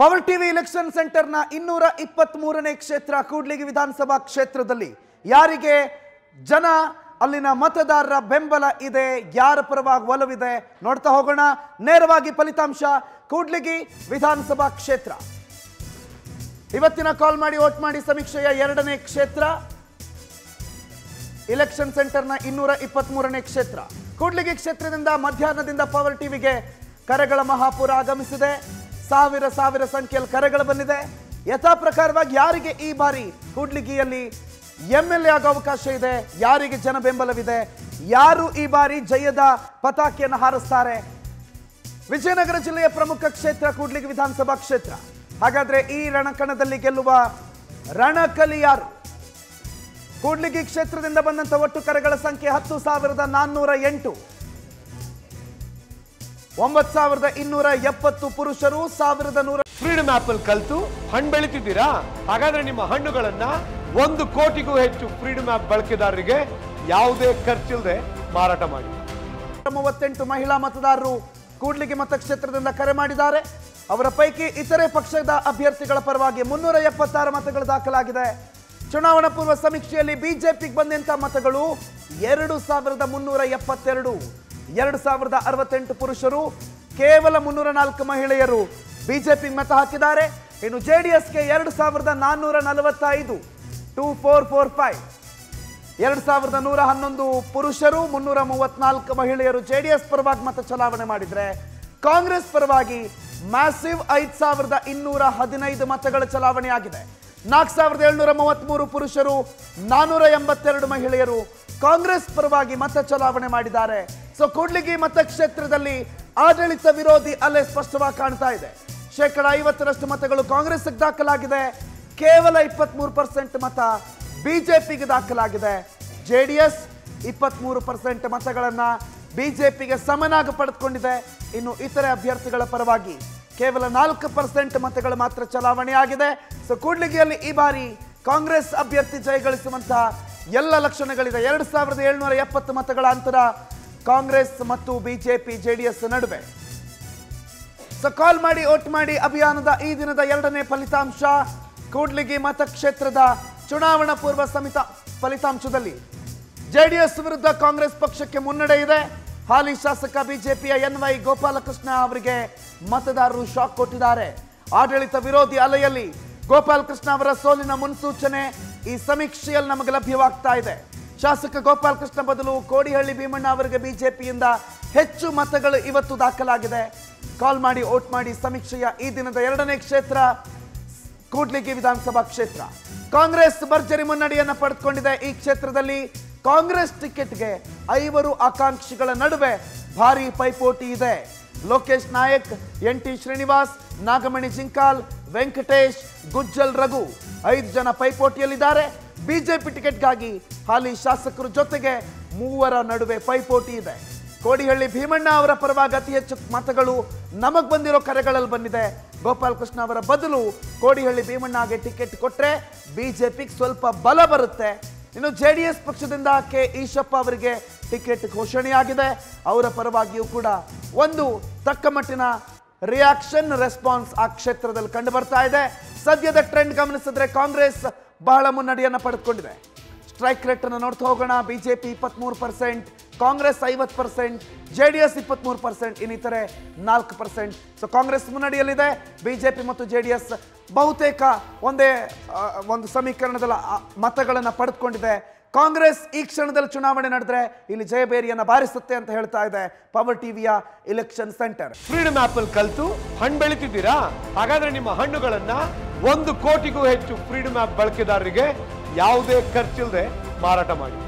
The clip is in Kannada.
ಪವರ್ ಟಿವಿ ಇಲೆಕ್ಷನ್ ಸೆಂಟರ್ನ ಇನ್ನೂರ ಇಪ್ಪತ್ತ್ ಮೂರನೇ ಕ್ಷೇತ್ರ ಕೂಡ್ಲಿಗಿ ವಿಧಾನಸಭಾ ಕ್ಷೇತ್ರದಲ್ಲಿ ಯಾರಿಗೆ ಜನ ಅಲ್ಲಿನ ಮತದಾರರ ಬೆಂಬಲ ಇದೆ, ಯಾರ ಪರವಾಗಿ ಒಲವಿದೆ ನೋಡ್ತಾ ಹೋಗೋಣ. ನೇರವಾಗಿ ಫಲಿತಾಂಶ, ಕೂಡ್ಲಿಗಿ ವಿಧಾನಸಭಾ ಕ್ಷೇತ್ರ. ಇವತ್ತಿನ ಕಾಲ್ ಮಾಡಿ, ವೋಟ್ ಮಾಡಿ ಸಮೀಕ್ಷೆಯ ಎರಡನೇ ಕ್ಷೇತ್ರ. ಇಲೆಕ್ಷನ್ ಸೆಂಟರ್ನ ಇನ್ನೂರ ಇಪ್ಪತ್ತ್ ಮೂರನೇ ಕ್ಷೇತ್ರ. ಕೂಡ್ಲಿಗಿ ಕ್ಷೇತ್ರದಿಂದ ಮಧ್ಯಾಹ್ನದಿಂದ ಪವರ್ ಟಿವಿಗೆ ಕರೆಗಳ ಮಹಾಪುರ ಆಗಮಿಸಿದೆ. ಸಾವಿರ ಸಾವಿರ ಸಂಖ್ಯೆಯಲ್ಲಿ ಕರೆಗಳು ಬಂದಿದೆ. ಯಥಾ ಪ್ರಕಾರವಾಗಿ ಯಾರಿಗೆ ಈ ಬಾರಿ ಕೂಡ್ಲಿಗಿಯಲ್ಲಿ ಎಂ ಎಲ್ ಎ ಆಗೋ ಅವಕಾಶ ಇದೆ? ಯಾರಿಗೆ ಜನ ಬೆಂಬಲವಿದೆ? ಯಾರು ಈ ಬಾರಿ ಜಯದ ಪತಾಕೆಯನ್ನು ಹಾರಿಸ್ತಾರೆ? ವಿಜಯನಗರ ಜಿಲ್ಲೆಯ ಪ್ರಮುಖ ಕ್ಷೇತ್ರ ಕೂಡ್ಲಿಗಿ ವಿಧಾನಸಭಾ ಕ್ಷೇತ್ರ. ಹಾಗಾದ್ರೆ ಈ ರಣಕಣದಲ್ಲಿ ಗೆಲ್ಲುವ ರಣಕಲಿ ಯಾರು? ಕೂಡ್ಲಿಗಿ ಕ್ಷೇತ್ರದಿಂದ ಬಂದಂತ ಒಟ್ಟು ಕರೆಗಳ ಸಂಖ್ಯೆ ಹತ್ತು ಸಾವಿರದ ನಾನ್ನೂರ ಎಂಟು. ಒಂಬತ್ತು ಸಾವಿರದ ಇನ್ನೂರ ಎಪ್ಪತ್ತು ಪುರುಷರು ಸಾವಿರದ ನೂರ ಫ್ರೀಡಮ್ ಅಲ್ಲಿ ಕಲ್ತು ಹಣ್ಣು ಬೆಳಿತಿದ್ದೀರಾ? ಹಾಗಾದ್ರೆ ನಿಮ್ಮ ಹಣ್ಣುಗಳನ್ನ ಒಂದು ಕೋಟಿಗೂ ಹೆಚ್ಚು ಫ್ರೀಡಮ್ ಆಪ್ ಬಳಕೆದಾರರಿಗೆ ಯಾವುದೇ ಖರ್ಚಿಲ್ಲದೆ ಮಾರಾಟ ಮಾಡಿ. ಮೂವತ್ತೆಂಟು ಮಹಿಳಾ ಮತದಾರರು ಕೂಡ್ಲಿಗೆ ಮತಕ್ಷೇತ್ರದಿಂದ ಕರೆ ಮಾಡಿದ್ದಾರೆ. ಅವರ ಪೈಕಿ ಇತರೆ ಪಕ್ಷದ ಅಭ್ಯರ್ಥಿಗಳ ಪರವಾಗಿ ಮುನ್ನೂರ ಎಪ್ಪತ್ತಾರು ಮತಗಳು ದಾಖಲಾಗಿದೆ. ಚುನಾವಣಾ ಪೂರ್ವ ಸಮೀಕ್ಷೆಯಲ್ಲಿ ಬಿಜೆಪಿಗೆ ಬಂದಂತಹ ಮತಗಳು ಎರಡು ಸಾವಿರದ ಮುನ್ನೂರ ಎಪ್ಪತ್ತೆರಡು. ಎರಡು ಸಾವಿರದ ಅರವತ್ತೆಂಟು ಪುರುಷರು ಕೇವಲ ಮುನ್ನೂರ ನಾಲ್ಕು ಮಹಿಳೆಯರು ಬಿಜೆಪಿ ಮತ ಹಾಕಿದ್ದಾರೆ. ಇನ್ನು ಜೆ ಡಿ ಎಸ್ಗೆ ಎರಡು ಸಾವಿರದ ನಾನ್ನೂರ ನಲವತ್ತೈದು, ಟೂ ಫೋರ್ ಫೋರ್ ಫೈವ್. ಎರಡು ಸಾವಿರದ ನೂರ ಹನ್ನೊಂದು ಪುರುಷರು ಮುನ್ನೂರ ಮೂವತ್ನಾಲ್ಕು ಮಹಿಳೆಯರು ಜೆಡಿಎಸ್ ಪರವಾಗಿ ಮತ ಚಲಾವಣೆ ಮಾಡಿದರೆ ಕಾಂಗ್ರೆಸ್ ಪರವಾಗಿ ಮ್ಯಾಸಿವ್ ಐದು ಸಾವಿರದ ಇನ್ನೂರ ಹದಿನೈದು ಮತಗಳ ಚಲಾವಣೆ ಆಗಿದೆ ನಾಲ್ಕು ಸಾವಿರದ ಏಳ್ನೂರ ಮೂವತ್ತ್ಮೂರು ಪುರುಷರು ನಾನೂರ ಎಂಬತ್ತೆರಡು ಮಹಿಳೆಯರು ಕಾಂಗ್ರೆಸ್ ಪರವಾಗಿ ಮತ ಚಲಾವಣೆ ಮಾಡಿದ್ದಾರೆ. ಸೊ ಕೂಡ್ಲಿಗಿ ಮತಕ್ಷೇತ್ರದಲ್ಲಿ ಆಡಳಿತ ವಿರೋಧಿ ಅಲೆ ಸ್ಪಷ್ಟವಾಗಿ ಕಾಣ್ತಾ ಇದೆ. ಶೇಕಡ ಐವತ್ತರಷ್ಟು ಮತಗಳು ಕಾಂಗ್ರೆಸ್ ದಾಖಲಾಗಿದೆ. ಕೇವಲ ಇಪ್ಪತ್ಮೂರು ಪರ್ಸೆಂಟ್ ಮತ ಬಿಜೆಪಿಗೆ ದಾಖಲಾಗಿದೆ. ಜೆ ಡಿ ಜೆಡಿಎಸ್ ಇಪ್ಪತ್ಮೂರು ಪರ್ಸೆಂಟ್ ಮತಗಳನ್ನು ಬಿಜೆಪಿಗೆ ಸಮನಾಗಿ ಪಡೆದುಕೊಂಡಿದೆ. ಇನ್ನು ಇತರೆ ಅಭ್ಯರ್ಥಿಗಳ ಪರವಾಗಿ ಕೇವಲ ನಾಲ್ಕು ಪರ್ಸೆಂಟ್ ಮತಗಳು ಮಾತ್ರ ಚಲಾವಣೆ ಆಗಿದೆ. ಸೊ ಕೂಡ್ಲಿಗಿಯಲ್ಲಿ ಈ ಬಾರಿ ಕಾಂಗ್ರೆಸ್ ಅಭ್ಯರ್ಥಿ ಜಯಗಳಿಸುವಂತಹ ಎಲ್ಲ ಲಕ್ಷಣಗಳಿದೆ. ಎರಡು ಸಾವಿರದ ಏಳ್ನೂರ ಎಪ್ಪತ್ತು ಮತಗಳ ಅಂತರ ಕಾಂಗ್ರೆಸ್ ಮತ್ತು ಬಿಜೆಪಿ ಜೆಡಿಎಸ್ ನಡುವೆ. ಸೊ ಕಾಲ್ ಮಾಡಿ ಓಟ್ ಮಾಡಿ ಅಭಿಯಾನದ ಈ ದಿನದ ಎರಡನೇ ಫಲಿತಾಂಶ, ಕೂಡ್ಲಿಗಿ ಮತಕ್ಷೇತ್ರದ ಚುನಾವಣಾ ಪೂರ್ವ ಸಮಿತ ಫಲಿತಾಂಶದಲ್ಲಿ. ಜೆಡಿಎಸ್ ವಿರುದ್ಧ ಕಾಂಗ್ರೆಸ್ ಪಕ್ಷಕ್ಕೆ ಮುನ್ನಡೆ ಇದೆ. ಹಾಲಿ ಶಾಸಕ ಬಿಜೆಪಿಯ ಎನ್ ವೈ ಗೋಪಾಲಕೃಷ್ಣ ಅವರಿಗೆ ಮತದಾರರು ಶಾಕ್ ಕೊಟ್ಟಿದ್ದಾರೆ. ಆಡಳಿತ ವಿರೋಧಿ ಅಲೆಯಲ್ಲಿ ಗೋಪಾಲಕೃಷ್ಣ ಅವರ ಸೋಲಿನ ಮುನ್ಸೂಚನೆ ಈ ಸಮೀಕ್ಷೆಯಲ್ಲಿ ನಮಗೆ ಲಭ್ಯವಾಗ್ತಾ ಇದೆ. ಶಾಸಕ ಗೋಪಾಲಕೃಷ್ಣ ಬದಲು ಕೋಡಿಹಳ್ಳಿ ಭೀಮಣ್ಣ ಅವರಿಗೆ ಬಿಜೆಪಿಯಿಂದ ಹೆಚ್ಚು ಮತಗಳು ಇವತ್ತು ದಾಖಲಾಗಿದೆ. ಕಾಲ್ ಮಾಡಿ ಓಟ್ ಮಾಡಿ ಸಮೀಕ್ಷೆಯ ಈ ದಿನದ ಎರಡನೇ ಕ್ಷೇತ್ರ, ಕೂಡ್ಲಿಗಿ ವಿಧಾನಸಭಾ ಕ್ಷೇತ್ರ. ಕಾಂಗ್ರೆಸ್ ಭರ್ಜರಿ ಮುನ್ನಡೆಯನ್ನು ಪಡೆದುಕೊಂಡಿದೆ. ಈ ಕ್ಷೇತ್ರದಲ್ಲಿ ಕಾಂಗ್ರೆಸ್ ಟಿಕೆಟ್ಗೆ ಐವರು ಆಕಾಂಕ್ಷಿಗಳ ನಡುವೆ ಭಾರಿ ಪೈಪೋಟಿ ಇದೆ. ಲೋಕೇಶ್ ನಾಯಕ್, ಎನ್ ಟಿ ಶ್ರೀನಿವಾಸ್, ನಾಗಮಣಿ ಜಿಂಕಾಲ್, ವೆಂಕಟೇಶ್, ಗುಜ್ಜಲ್ ರಘು ಐದು ಜನ ಪೈಪೋಟಿಯಲ್ಲಿದ್ದಾರೆ. ಬಿಜೆಪಿ ಟಿಕೆಟ್ಗಾಗಿ ಹಾಲಿ ಶಾಸಕರು ಜೊತೆಗೆ ಮೂವರ ನಡುವೆ ಪೈಪೋಟಿ ಇದೆ. ಕೋಡಿಹಳ್ಳಿ ಭೀಮಣ್ಣ ಅವರ ಪರವಾಗಿ ಅತಿ ಹೆಚ್ಚು ಮತಗಳು ನಮಗೆ ಬಂದಿರೋ ಕರೆಗಳಲ್ಲಿ ಬಂದಿದೆ. ಗೋಪಾಲಕೃಷ್ಣ ಅವರ ಬದಲು ಕೋಡಿಹಳ್ಳಿ ಭೀಮಣ್ಣಗೆ ಟಿಕೆಟ್ ಕೊಟ್ರೆ ಬಿಜೆಪಿಗೆ ಸ್ವಲ್ಪ ಬಲ ಬರುತ್ತೆ. ಇನ್ನು ಜೆ ಡಿ ಎಸ್ ಪಕ್ಷದಿಂದ ಕೆ ಈಶಪ್ಪ ಅವರಿಗೆ ಟಿಕೆಟ್ ಘೋಷಣೆಯಾಗಿದೆ. ಅವರ ಪರವಾಗಿಯೂ ಕೂಡ ಒಂದು ತಕ್ಕ ಮಟ್ಟಿನ ರಿಯಾಕ್ಷನ್ ರೆಸ್ಪಾನ್ಸ್ ಆ ಕ್ಷೇತ್ರದಲ್ಲಿ ಕಂಡು ಬರ್ತಾ ಇದೆ. ಸದ್ಯದ ಟ್ರೆಂಡ್ ಗಮನಿಸಿದ್ರೆ ಕಾಂಗ್ರೆಸ್ ಬಹಳ ಮುನ್ನಡೆಯನ್ನು ಪಡೆದುಕೊಂಡಿದೆ. ಸ್ಟ್ರೈಕ್ ರೇಟ್ ಅನ್ನು ನೋಡ್ತಾ ಹೋಗೋಣ. ಬಿಜೆಪಿ ಇಪ್ಪತ್ಮೂರು ಪರ್ಸೆಂಟ್, ಕಾಂಗ್ರೆಸ್ ಐವತ್ತು ಪರ್ಸೆಂಟ್ ಜೆ ಡಿ ಎಸ್ ಇಪ್ಪತ್ಮೂರು ಪರ್ಸೆಂಟ್, ಇನ್ನಿತರೆ ನಾಲ್ಕು ಪರ್ಸೆಂಟ್. ಸೊ ಕಾಂಗ್ರೆಸ್ ಮುನ್ನಡೆಯಲ್ಲಿದೆ. ಬಿಜೆಪಿ ಮತ್ತು ಜೆ ಡಿ ಎಸ್ ಬಹುತೇಕ ಒಂದೇ ಒಂದು ಸಮೀಕರಣದಲ್ಲ ಮತಗಳನ್ನು ಪಡೆದುಕೊಂಡಿದೆ. ಕಾಂಗ್ರೆಸ್ ಈ ಕ್ಷಣದಲ್ಲಿ ಚುನಾವಣೆ ನಡೆದ್ರೆ ಇಲ್ಲಿ ಜಯಬೇರಿಯನ್ನ ಬಾರಿಸುತ್ತೆ ಅಂತ ಹೇಳ್ತಾ ಇದೆ ಪವರ್ ಟಿವಿಯ ಇಲೆಕ್ಷನ್ ಸೆಂಟರ್ ಫ್ರೀಡಮ್ ಆಪಲ್ ಕಲ್ತು ಹಣ್ಣು ಬೆಳಿತಿದ್ದೀರಾ? ಹಾಗಾದ್ರೆ ನಿಮ್ಮ ಹಣ್ಣುಗಳನ್ನ ಒಂದು ಕೋಟಿಗೂ ಹೆಚ್ಚು ಫ್ರೀಡಮ್ ಆಪ್ ಬಳಕೆದಾರರಿಗೆ ಯಾವುದೇ ಖರ್ಚಿಲ್ಲದೆ ಮಾರಾಟ ಮಾಡಿ.